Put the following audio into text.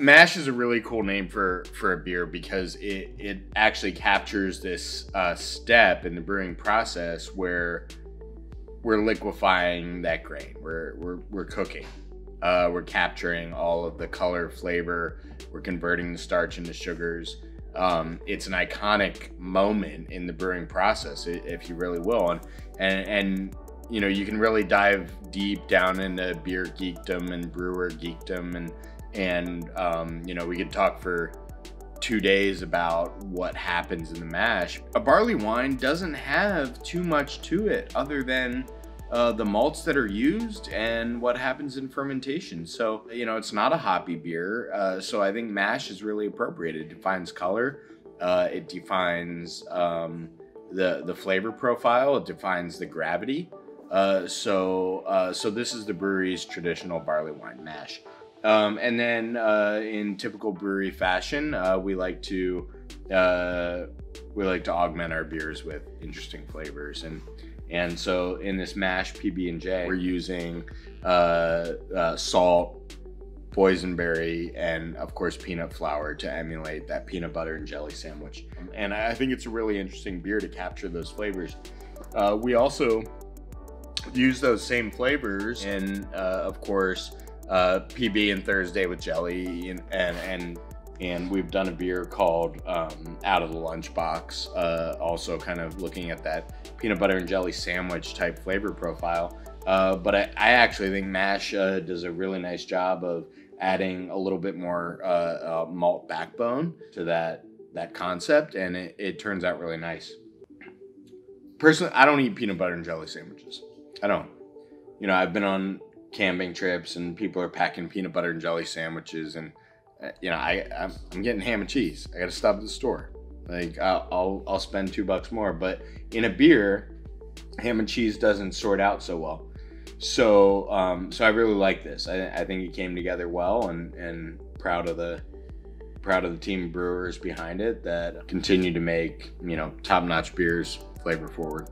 Mash is a really cool name for for a beer because it it actually captures this uh, step in the brewing process where we're liquefying that grain. We're we're we're cooking. Uh, we're capturing all of the color, flavor. We're converting the starch into sugars. Um, it's an iconic moment in the brewing process, if you really will, and and and you know you can really dive deep down into beer geekdom and brewer geekdom and and um, you know we could talk for two days about what happens in the mash. A barley wine doesn't have too much to it other than uh, the malts that are used and what happens in fermentation. So, you know, it's not a hoppy beer. Uh, so I think mash is really appropriate. It defines color, uh, it defines um, the, the flavor profile, it defines the gravity. Uh, so, uh, so this is the Bruery's traditional barley wine mash. Um, and then uh, in typical Bruery fashion, we like to we like to augment our beers with interesting flavors and and so in this mash PB and J, we're using uh, uh, salt, boysenberry, and of course peanut flour to emulate that peanut butter and jelly sandwich. And I think it's a really interesting beer to capture those flavors. Uh, we also use those same flavors in, of course uh, PB and Thursday with jelly, and and and, and we've done a beer called um, Out of the Lunchbox, uh, also kind of looking at that peanut butter and jelly sandwich type flavor profile. Uh, but I, I, actually think Mash uh, does a really nice job of adding a little bit more uh, uh, malt backbone to that that concept, and it, it turns out really nice. Personally, I don't eat peanut butter and jelly sandwiches. I don't. You know, I've been on camping trips and people are packing peanut butter and jelly sandwiches and you know I I'm, I'm, getting ham and cheese. I got to stop at the store. Like I'll, I'll I'll spend two bucks more, but in a beer, ham and cheese doesn't sort out so well. So um, so I really like this. I, I think it came together well and and proud of the proud of the team brewers behind it that continue to make you know top notch beers flavor forward.